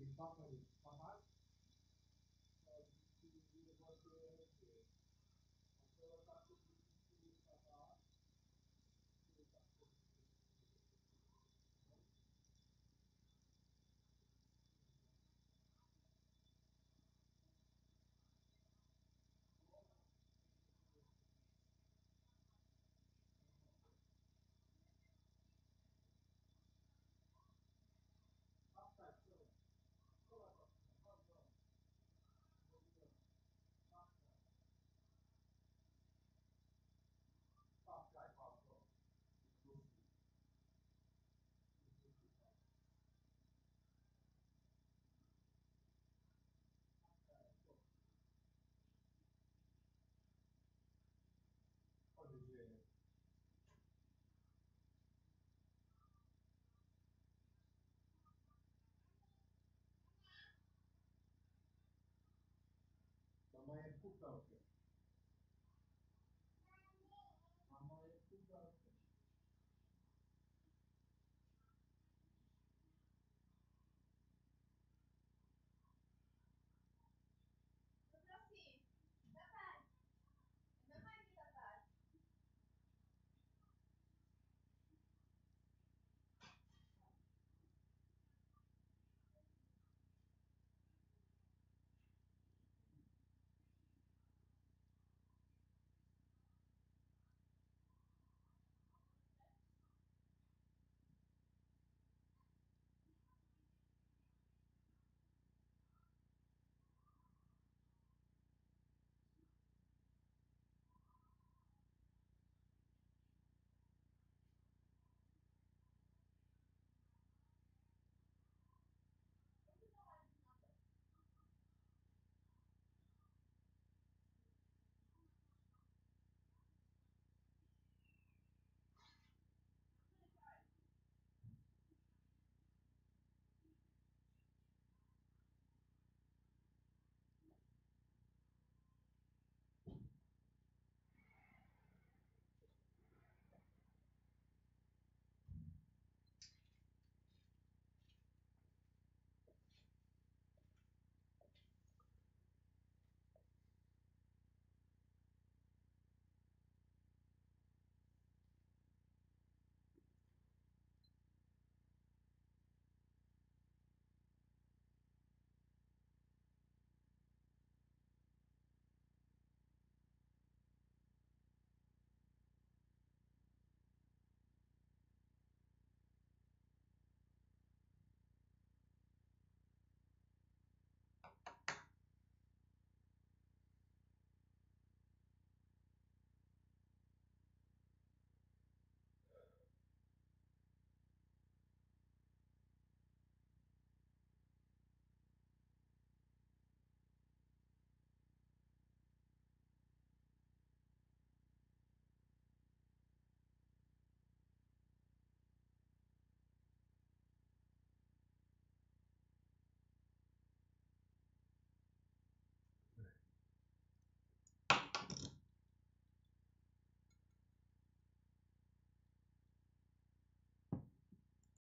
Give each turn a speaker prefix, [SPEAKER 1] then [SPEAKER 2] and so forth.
[SPEAKER 1] Din pappa din pappa? Din खूप गावते